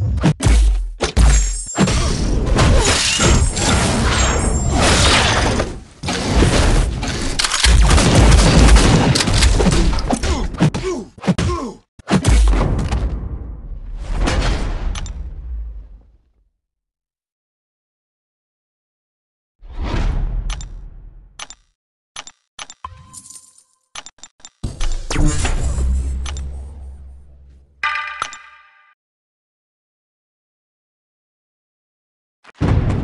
you you